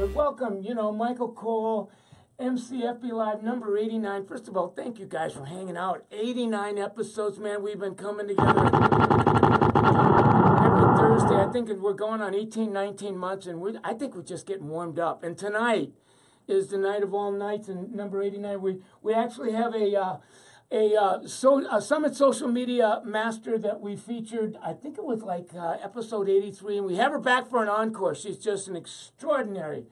but welcome, you know, Michael Cole, MCFB Live number 89. First of all, thank you guys for hanging out. 89 episodes, man. We've been coming together every Thursday. I think we're going on 18, 19 months, and we, I think we're just getting warmed up. And tonight is the night of all nights, and number 89. We, we actually have a. Uh, a, uh, so, a Summit social media master that we featured, I think it was like uh, episode 83, and we have her back for an encore. She's just an extraordinary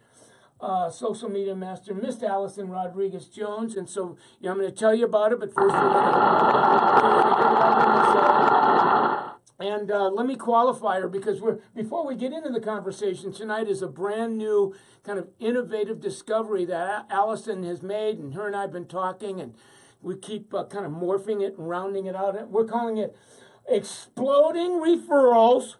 uh, social media master, Miss Alison Rodriguez Jones. And so I'm going to tell you about it, but first, we're gonna, and uh, let me qualify her because we're before we get into the conversation tonight is a brand new kind of innovative discovery that Alison has made, and her and I've been talking and we keep uh, kind of morphing it and rounding it out. We're calling it exploding referrals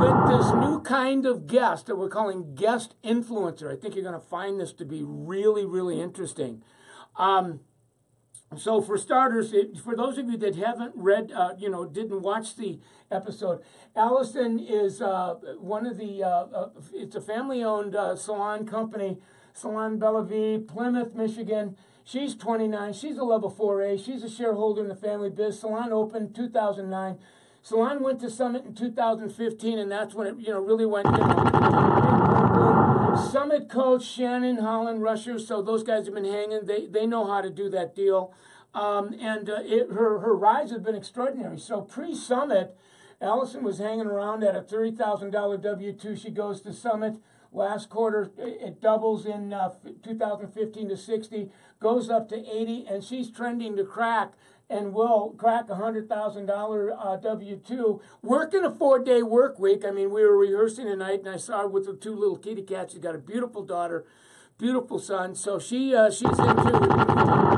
with this new kind of guest that we're calling guest influencer. I think you're going to find this to be really, really interesting. Um, so, for starters, it, for those of you that haven't read, uh, you know, didn't watch the episode, Alison is uh, one of the. Uh, uh it's a family-owned uh, salon company Salon Bellevue, Plymouth, Michigan. She's 29. She's a level 4A. She's a shareholder in the family biz. Salon opened 2009. Salon went to Summit in 2015, and that's when it you know really went. Know, Summit coach Shannon Holland Rusher. So those guys have been hanging. They they know how to do that deal, um, and uh, it, her her rise has been extraordinary. So pre Summit, Alison was hanging around at a thirty thousand dollar W two. She goes to Summit. Last quarter, it doubles in uh, 2015 to 60, goes up to 80, and she's trending to crack and will crack a hundred thousand uh, W two. Working a four day work week. I mean, we were rehearsing tonight, and I saw her with the two little kitty cats. She's got a beautiful daughter, beautiful son. So she uh, she's into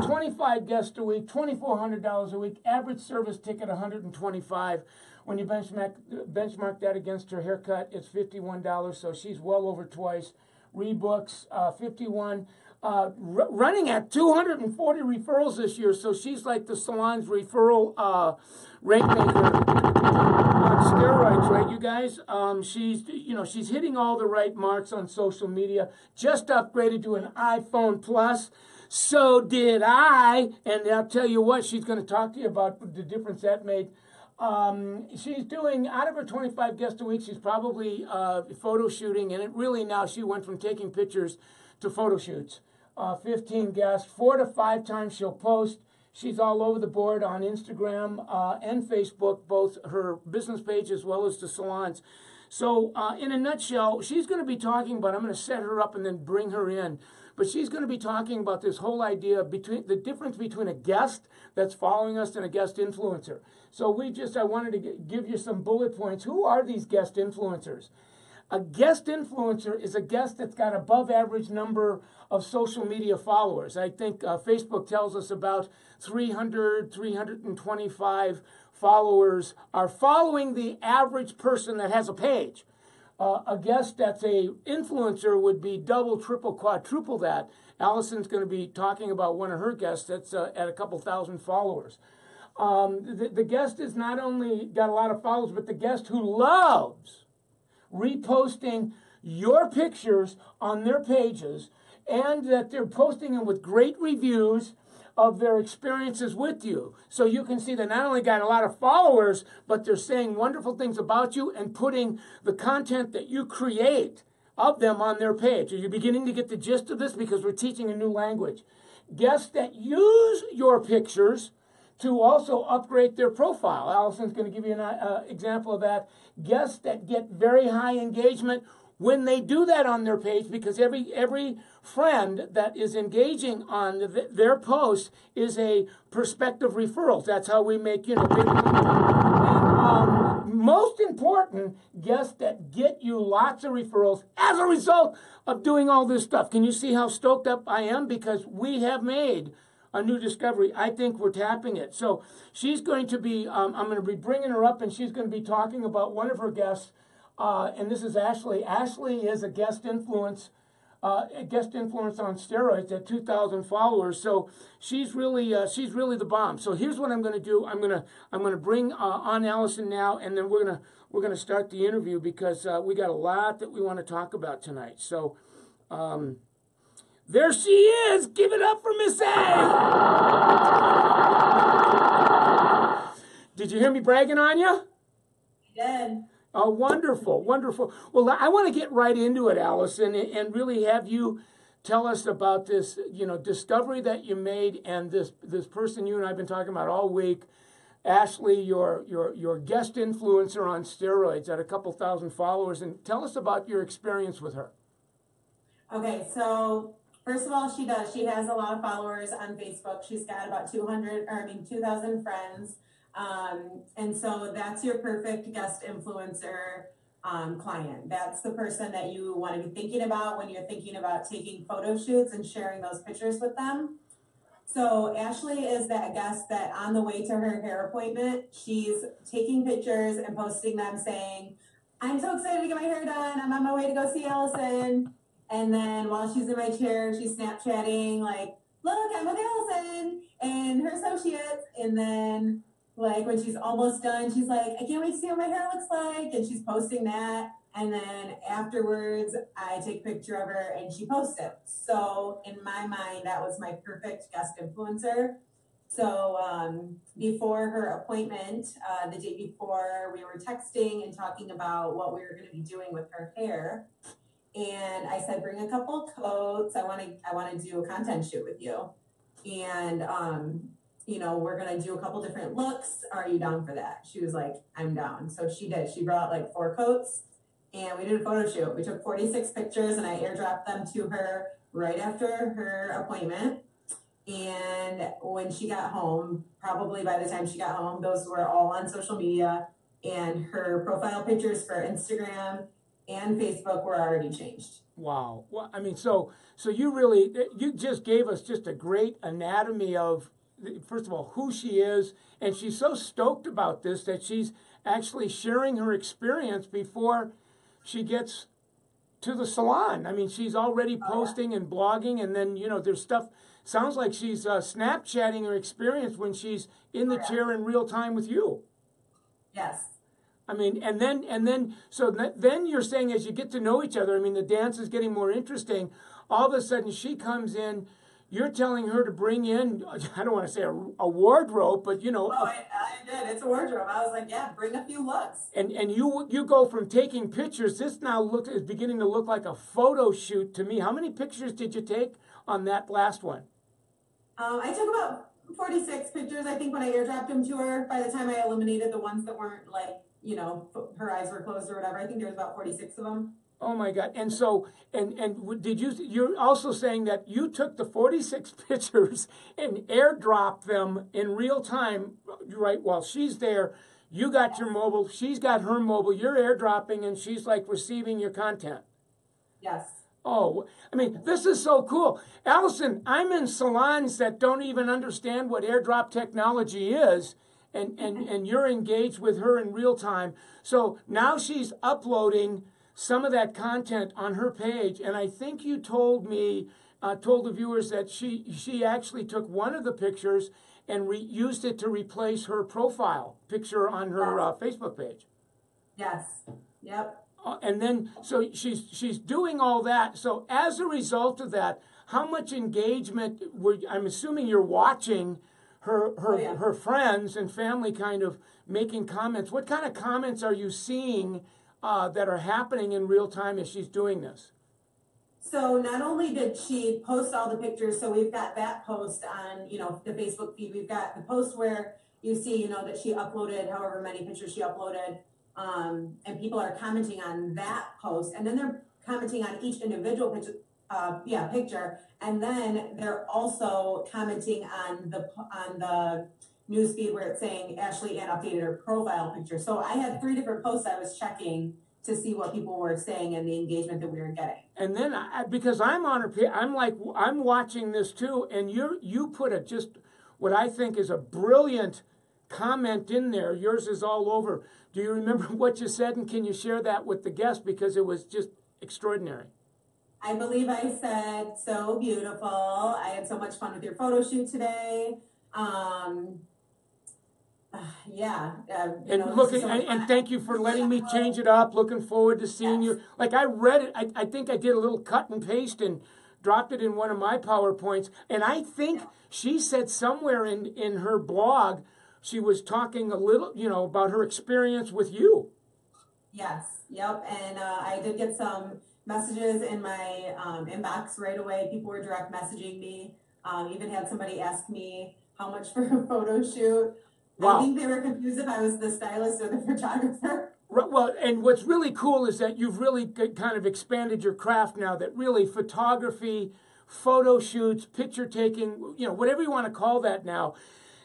boom boom. Twenty five guests a week, twenty four hundred dollars a week. Average service ticket one hundred and twenty five. When you benchmark, benchmark that against her haircut, it's $51, so she's well over twice. Rebooks, uh, 51 uh, r- running at 240 referrals this year, so she's like the salon's referral uh, rate maker on steroids, right, you guys? Um, she's, you know, she's hitting all the right marks on social media. Just upgraded to an iPhone Plus. So did I, and I'll tell you what, she's going to talk to you about the difference that made um, she's doing out of her 25 guests a week. She's probably uh, photo shooting, and it really now she went from taking pictures to photo shoots. Uh, 15 guests, four to five times she'll post. She's all over the board on Instagram uh, and Facebook, both her business page as well as the salons. So, uh, in a nutshell, she's going to be talking about. I'm going to set her up and then bring her in. But she's going to be talking about this whole idea between the difference between a guest that's following us and a guest influencer. So we just I wanted to give you some bullet points. Who are these guest influencers? A guest influencer is a guest that's got above average number of social media followers. I think uh, Facebook tells us about 300, 325 followers are following the average person that has a page. Uh, a guest that's a influencer would be double, triple, quadruple that. Alison's going to be talking about one of her guests that's uh, at a couple thousand followers. Um, the, the guest is not only got a lot of followers, but the guest who loves reposting your pictures on their pages and that they're posting them with great reviews of their experiences with you. So you can see they not only got a lot of followers, but they're saying wonderful things about you and putting the content that you create of them on their page. Are you beginning to get the gist of this? Because we're teaching a new language. Guests that use your pictures to also upgrade their profile. Alison's going to give you an uh, example of that. Guests that get very high engagement when they do that on their page because every every friend that is engaging on the, their post is a prospective referral. That's how we make you know um, most important guests that get you lots of referrals as a result of doing all this stuff. Can you see how stoked up i am? Because we have made a new discovery. I think we're tapping it. So she's going to be um, i'm going to be bringing her up and she's going to be talking about one of her guests uh, and this is Ashley. Ashley is a guest influence uh, a guest influence on steroids at 2,000 followers. So she's really uh, she's really the bomb. So here's what I'm going to do. I'm going to I'm going to bring uh, on Allison now, and then we're gonna we're gonna start the interview because uh, we got a lot that we want to talk about tonight. So. Um, there she is. Give it up for Miss A. Did you hear me bragging on you? I Oh, wonderful, wonderful. Well, I want to get right into it, Alison, and really have you tell us about this, you know, discovery that you made and this this person you and I've been talking about all week, Ashley, your your your guest influencer on steroids at a couple thousand followers, and tell us about your experience with her. Okay, so first of all, she does. She has a lot of followers on Facebook. She's got about 200, or I mean, 2,000 friends. Um, and so that's your perfect guest influencer um, client. That's the person that you want to be thinking about when you're thinking about taking photo shoots and sharing those pictures with them. So Ashley is that guest that on the way to her hair appointment, she's taking pictures and posting them saying, I'm so excited to get my hair done. I'm on my way to go see Alison. And then while she's in my chair, she's Snapchatting like, look, I'm with Alison and her associates. And then like when she's almost done, she's like, I can't wait to see what my hair looks like. And she's posting that. And then afterwards, I take a picture of her and she posts it. So in my mind, that was my perfect guest influencer. So um, before her appointment, uh, the day before, we were texting and talking about what we were going to be doing with her hair. And I said, bring a couple coats. I want to I want to do a content shoot with you. And um, you know, we're gonna do a couple different looks. Are you down for that? She was like, I'm down. So she did. She brought like four coats and we did a photo shoot. We took 46 pictures and I airdropped them to her right after her appointment. And when she got home, probably by the time she got home, those were all on social media. And her profile pictures for Instagram and Facebook were already changed. Wow. Well, I mean, so so you really you just gave us just a great anatomy of first of all, who she is, and she's so stoked about this that she's actually sharing her experience before she gets to the salon. I mean, she's already posting and blogging, and then you know, there's stuff. Sounds like she's uh, Snapchatting her experience when she's in the chair in real time with you. Yes. I mean, and then and then so then you're saying as you get to know each other, I mean, the dance is getting more interesting. All of a sudden, she comes in you're telling her to bring in i don't want to say a, a wardrobe but you know oh, I, I, did it's a wardrobe. I was like yeah bring a few looks. And and you you go from taking pictures this now look is beginning to look like a photo shoot to me. How many pictures did you take on that last one? Um, i took about 46 pictures i think when i airdropped them to her. By the time i eliminated the ones that weren't like you know her eyes were closed or whatever i think there was about 46 of them Oh my God! And so, and and did you? You're also saying that you took the 46 pictures and airdropped them in real time, uh, right? While she's there, you got your mobile, she's got her mobile. You're airdropping, and she's like receiving your content. Yes. Oh, I mean, this is so cool. Alison, I'm in salons that don't even understand what airdrop technology is, and, and, and you're engaged with her in real time. So now she's uploading some of that content on her page. And I think you told me, uh, told the viewers that she she actually took one of the pictures and re- used it to replace her profile picture on her uh, Facebook page. Yes. Yep. Uh, and then so she's she's doing all that. So as a result of that, how much engagement were I'm assuming you're watching her her oh, yeah. her friends and family kind of making comments. What kind of comments are you seeing uh, that are happening in real time as she's doing this? So not only did she post all the pictures, so we've got that post on, you know, the Facebook feed. We've got the post where you see, you know, that she uploaded however many pictures she uploaded, um, and people are commenting on that post, and then they're commenting on each individual picture, uh, yeah, picture, and then they're also commenting on the on the newsfeed where it's saying Ashley Ann updated her profile picture. So I had three different posts I was checking to see what people were saying and the engagement that we were getting. And then I, because I'm on her, I'm like I'm watching this too, and you you put a just what I think is a brilliant comment in there. Yours is all over. Do you remember what you said, and can you share that with the guest because it was just extraordinary? I believe I said so beautiful. I had so much fun with your photo shoot today. Um, yeah. Uh, And know, look, this and, and thank you for letting me change it up. Looking forward to seeing you. Like I read it, I, I think I did a little cut and paste and dropped it in one of my PowerPoints. And I think she said somewhere in, in her blog, she was talking a little, you know, about her experience with you. Yes, yep. And uh, I did get some messages in my um, inbox right away. People were direct messaging me. Um, even had somebody ask me how much for a photo shoot. Wow. I think they were confused if I was the stylist or the photographer. Right, Well, and what's really cool is that you've really kind of expanded your craft now. That really photography, photo shoots, picture taking, you know, whatever you want to call that now,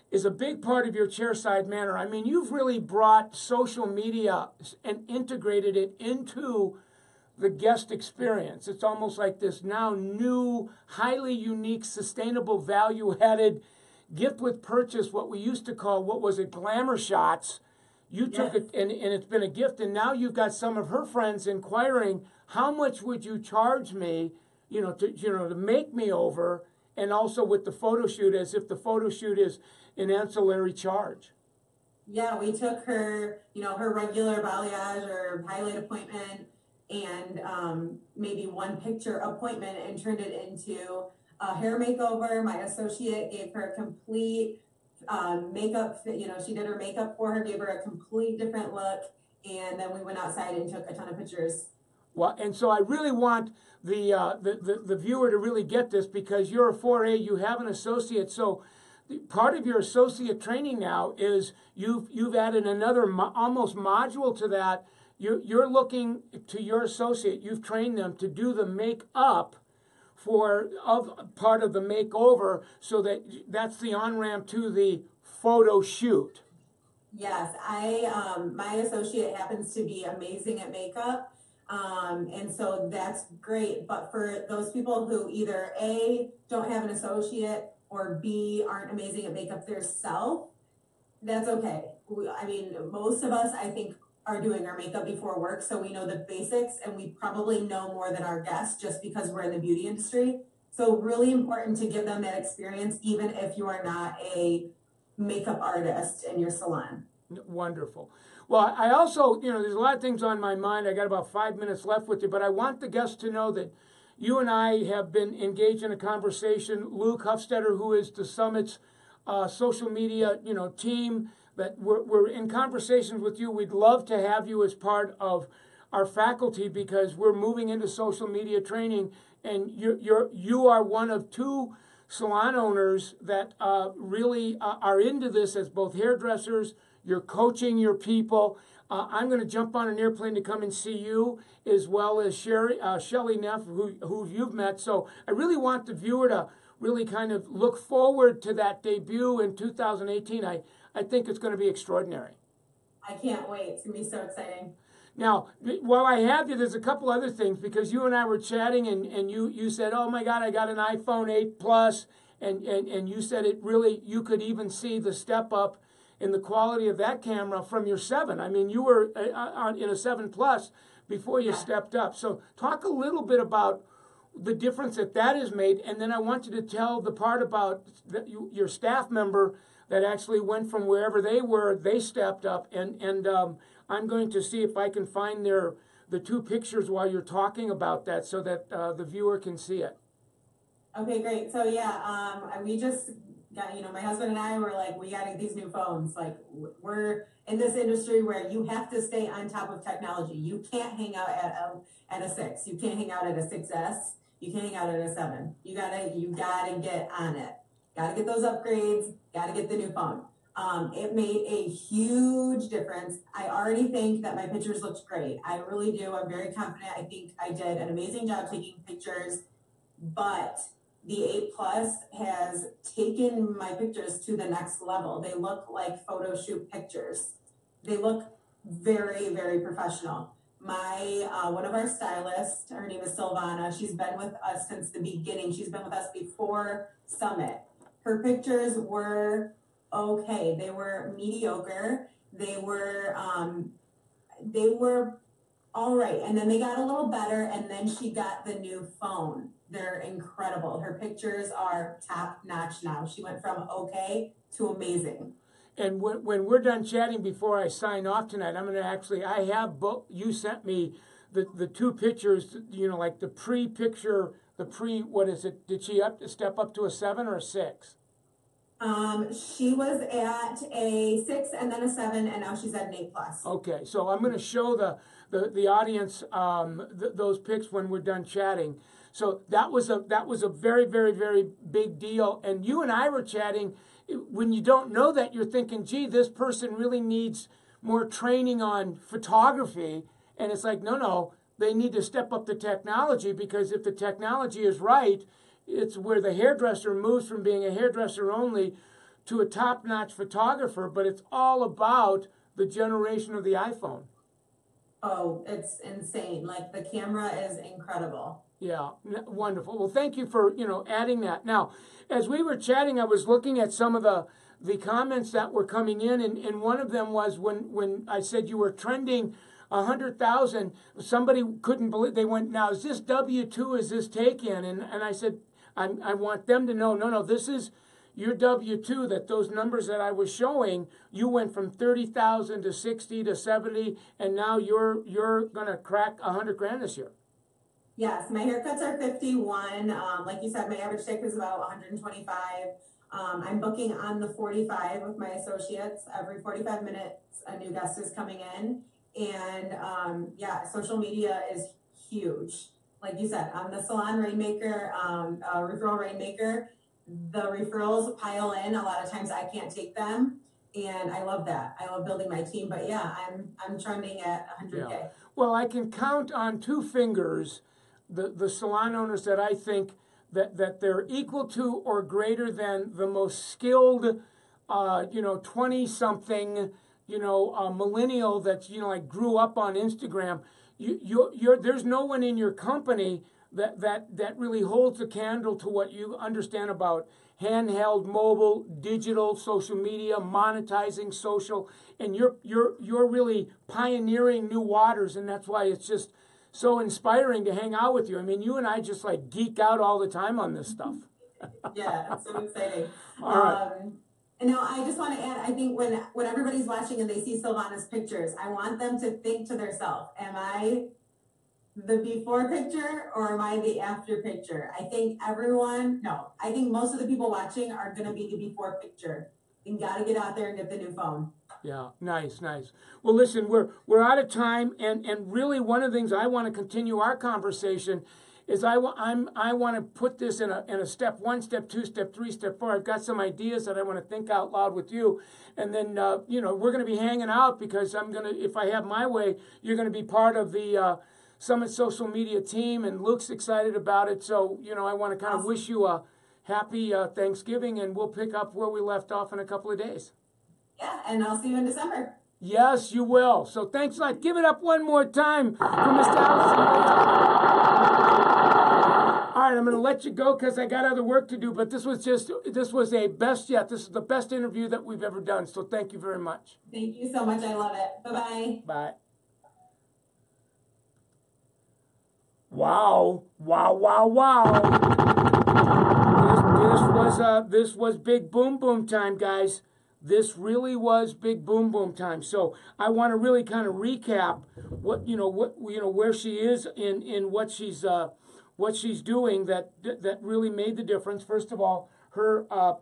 is a big part of your chairside manner. I mean, you've really brought social media and integrated it into the guest experience. It's almost like this now new, highly unique, sustainable, value added gift with purchase, what we used to call, what was it, glamour shots. You took Yes. it and, and it's been a gift. And now you've got some of her friends inquiring, how much would you charge me, you know, to you know, to make me over and also with the photo shoot as if the photo shoot is an ancillary charge. Yeah, we took her, you know, her regular balayage or highlight appointment and um, maybe one picture appointment and turned it into a hair makeover. My associate gave her a complete um, makeup, you know, she did her makeup for her, gave her a complete different look. And then we went outside and took a ton of pictures. Well, and so I really want the, uh, the, the the viewer to really get this because you're a 4A, you have an associate. So part of your associate training now is you've you've added another mo- almost module to that. You're you're looking to your associate. You've trained them to do the makeup for of part of the makeover, so that that's the on ramp to the photo shoot. Yes, I um my associate happens to be amazing at makeup. Um and so that's great, but for those people who either A don't have an associate or B aren't amazing at makeup themselves, that's okay. We, I mean, most of us I think are doing our makeup before work, so we know the basics and we probably know more than our guests just because we're in the beauty industry. So really important to give them that experience even if you are not a makeup artist in your salon. Wonderful. Well, I also, you know, there's a lot of things on my mind. I got about five minutes left with you, but I want the guests to know that you and I have been engaged in a conversation. Luke Hufstetter, who is the summit's uh, social media, you know, team, that we're, we're in conversations with you. We'd love to have you as part of our faculty because we're moving into social media training, and you're, you're you are one of two salon owners that uh, really uh, are into this as both hairdressers. You're coaching your people. Uh, I'm going to jump on an airplane to come and see you, as well as Sherry, uh, Shelly Neff, who, who you've met. So I really want the viewer to really kind of look forward to that debut in 2018. I, I think it's going to be extraordinary. I can't wait. It's gonna be so exciting. Now, while I have you, there's a couple other things because you and I were chatting, and, and you, you said, "Oh my God, I got an iPhone 8 Plus," and, and and you said it really you could even see the step up in the quality of that camera from your seven. I mean, you were uh, uh, in a seven Plus before you Yeah. stepped up. So, talk a little bit about the difference that that has made, and then I want you to tell the part about the, you, your staff member that actually went from wherever they were, they stepped up, and and um, I'm going to see if I can find their the two pictures while you're talking about that, so that uh, the viewer can see it. Okay, great. So yeah, um, we just got, you know, my husband and I were like, we got these new phones. Like we're in this industry where you have to stay on top of technology. You can't hang out at a, at a six. You can't hang out at a 6S. You can't hang out at a seven. You gotta, you gotta get on it. Gotta get those upgrades. Gotta get the new phone. Um, it made a huge difference. I already think that my pictures looked great. I really do. I'm very confident. I think I did an amazing job taking pictures, but the 8 Plus has taken my pictures to the next level. They look like photo shoot pictures. They look very, very professional. My uh, one of our stylists, her name is Silvana. She's been with us since the beginning. She's been with us before Summit. Her pictures were okay. They were mediocre. They were um, they were All right, and then they got a little better, and then she got the new phone. They're incredible. Her pictures are top notch now. She went from okay to amazing. And when, when we're done chatting before I sign off tonight, I'm going to actually, I have both, you sent me the, the two pictures, you know, like the pre picture, the pre, what is it? Did she up step up to a seven or a six? Um, she was at a six and then a seven, and now she's at an eight plus. Okay, so I'm going to show the, the, the audience um, th- those pics when we're done chatting. So that was a that was a very very very big deal. And you and I were chatting. When you don't know that, you're thinking, "Gee, this person really needs more training on photography." And it's like, no, no, they need to step up the technology because if the technology is right, it's where the hairdresser moves from being a hairdresser only to a top-notch photographer. But it's all about the generation of the iPhone. Oh, it's insane. Like the camera is incredible. Yeah, wonderful. Well, thank you for you know adding that. Now, as we were chatting, I was looking at some of the the comments that were coming in, and, and one of them was when when I said you were trending a hundred thousand. Somebody couldn't believe. They went, "Now is this W two? Is this take in?" And and I said, I, I want them to know, no, no, this is your W two. That those numbers that I was showing, you went from thirty thousand to sixty to seventy, and now you're you're gonna crack a hundred grand this year. Yes, my haircuts are 51. Um, like you said, my average tick is about 125. Um, I'm booking on the 45 with my associates. Every 45 minutes, a new guest is coming in. And um, yeah, social media is huge. Like you said, I'm the salon rainmaker, um, uh, referral rainmaker. The referrals pile in. A lot of times I can't take them. And I love that. I love building my team. But yeah, I'm I'm trending at 100K. Yeah. Well, I can count on two fingers the, the salon owners that I think that, that they're equal to or greater than the most skilled, uh, you know, 20 something, you know, uh, millennial that's, you know, like grew up on Instagram. You, you're, you're, there's no one in your company that, that, that really holds a candle to what you understand about handheld, mobile, digital, social media, monetizing social, and you're you're you're really pioneering new waters, and that's why it's just so inspiring to hang out with you. I mean, you and I just like geek out all the time on this stuff. yeah, it's so exciting. all right. Um, and now I just want to add, I think when when everybody's watching and they see Silvana's pictures, I want them to think to themselves, am I the before picture or am I the after picture? I think everyone, no, I think most of the people watching are going to be the before picture. You got to get out there and get the new phone. Yeah, nice, nice. Well, listen, we're we're out of time, and and really one of the things I want to continue our conversation is I want I'm I want to put this in a in a step one, step two, step three, step four. I've got some ideas that I want to think out loud with you, and then uh, you know we're going to be hanging out because I'm gonna if I have my way, you're going to be part of the. Uh, Summit social media team, and Luke's excited about it. So, you know, I want to kind of wish you a happy uh, Thanksgiving, and we'll pick up where we left off in a couple of days. Yeah, and I'll see you in December. Yes, you will. So thanks a lot. Give it up one more time for Mr. Alison. All right, I'm going to let you go because I got other work to do. But this was just this was a best yet. This is the best interview that we've ever done. So thank you very much. Thank you so much. I love it. Bye-bye. Bye. Wow! Wow! Wow! Wow! This, this was uh, this was big boom boom time, guys this really was big boom boom time. So I want to really kind of recap what you know what you know where she is in in what she's uh, what she's doing that that really made the difference. First of all, her uh,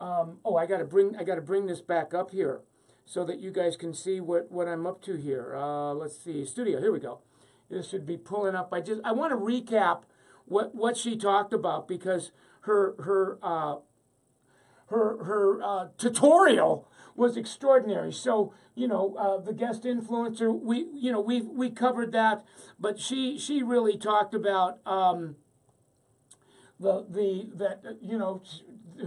um, oh I got to bring I got to bring this back up here so that you guys can see what what I'm up to here. Uh, let's see studio. Here we go. This should be pulling up. I just I want to recap what what she talked about because her her uh, her her uh, tutorial was extraordinary. So you know uh, the guest influencer, we you know we we covered that, but she she really talked about um, the the that you know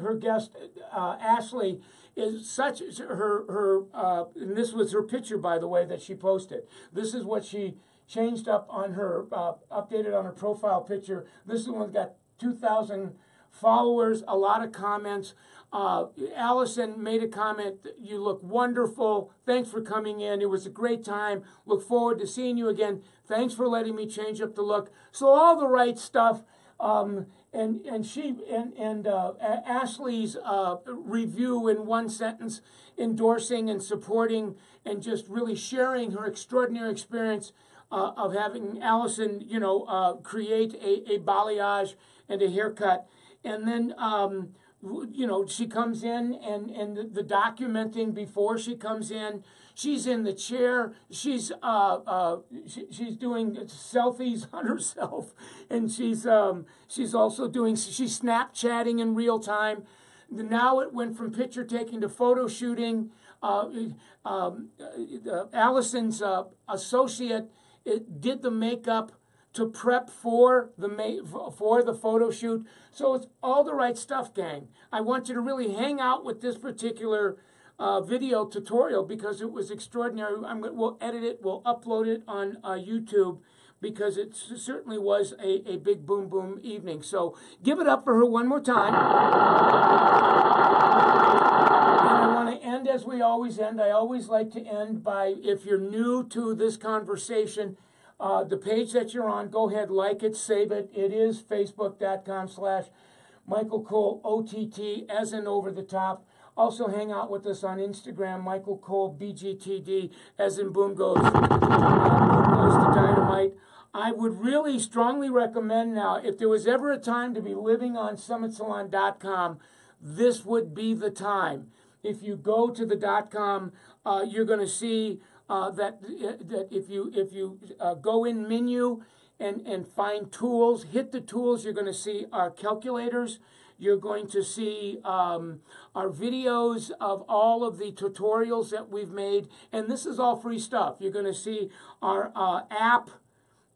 her guest uh, Ashley is such her her uh, and this was her picture by the way that she posted. This is what she changed up on her uh, updated on her profile picture. This is one that got two thousand followers, a lot of comments. Uh, Alison made a comment. You look wonderful. Thanks for coming in. It was a great time. Look forward to seeing you again. Thanks for letting me change up the look. So all the right stuff. Um, and and she and and uh, Ashley's uh, review in one sentence, endorsing and supporting and just really sharing her extraordinary experience uh, of having Alison, you know, uh, create a, a balayage and a haircut, and then. Um, you know, she comes in and, and the, documenting before she comes in. She's in the chair. She's uh, uh, she, she's doing selfies on herself, and she's um, she's also doing she's Snapchatting in real time. Now it went from picture taking to photo shooting. Uh, um, uh, Alison's uh, associate did the makeup to prep for the for the photo shoot. So it's all the right stuff, gang. I want you to really hang out with this particular uh, video tutorial because it was extraordinary. I'm, we'll edit it, we'll upload it on uh, YouTube because it certainly was a, a big boom boom evening. So give it up for her one more time. and I want to end as we always end. I always like to end by if you're new to this conversation, uh, the page that you're on, go ahead, like it, save it. It is facebook.com slash Michael Cole OTT, as in over the top. Also, hang out with us on Instagram, Michael Cole BGTD, as in boom goes, boom goes to dynamite. I would really strongly recommend now, if there was ever a time to be living on summitsalon.com, this would be the time. If you go to the .com, uh, you're going to see uh, that that if you if you uh, go in menu and and find tools, hit the tools, you're going to see our calculators. You're going to see um, our videos of all of the tutorials that we've made, and this is all free stuff. You're going to see our uh, app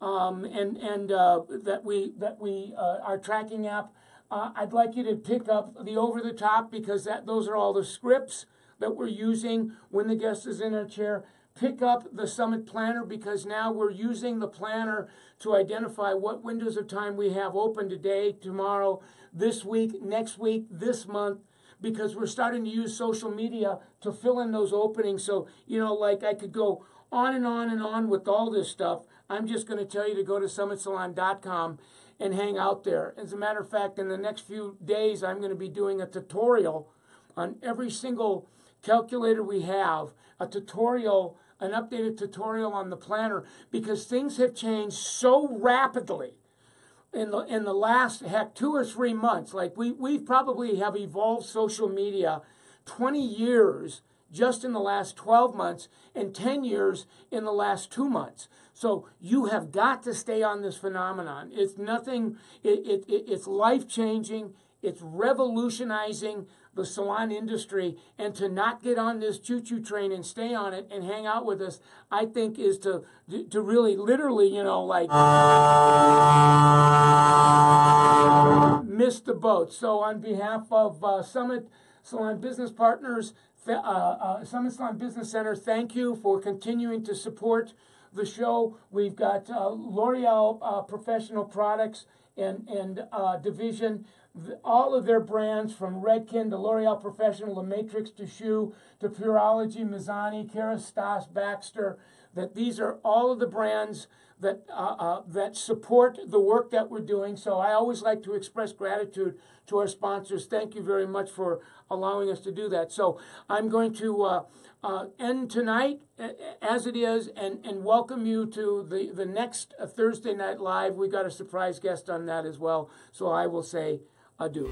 um, and and uh, that we that we uh, our tracking app. Uh, I'd like you to pick up the over the top because that those are all the scripts that we're using when the guest is in our chair pick up the Summit Planner because now we're using the planner to identify what windows of time we have open today, tomorrow, this week, next week, this month, because we're starting to use social media to fill in those openings. So, you know, like I could go on and on and on with all this stuff. I'm just going to tell you to go to summitsalon.com and hang out there. As a matter of fact, in the next few days, I'm going to be doing a tutorial on every single calculator we have, a tutorial an updated tutorial on the planner because things have changed so rapidly in the in the last heck two or three months. Like we we probably have evolved social media 20 years just in the last 12 months and 10 years in the last two months. So you have got to stay on this phenomenon. It's nothing, it, it, it it's life changing, it's revolutionizing the salon industry and to not get on this choo-choo train and stay on it and hang out with us i think is to to really literally you know like miss the boat. So on behalf of uh, summit salon business partners uh, uh, summit salon business center thank you for continuing to support the show. We've got uh, l'oreal uh, professional products and, and uh, division all of their brands from Redken to L'Oreal Professional to Matrix to Shu to Pureology, Mizani, Kerastase, Baxter, that these are all of the brands that, uh, uh, that support the work that we're doing. So I always like to express gratitude to our sponsors. Thank you very much for allowing us to do that. So I'm going to uh, uh end tonight as it is and, and welcome you to the, the next uh, Thursday Night Live. We got a surprise guest on that as well. So I will say, adieu.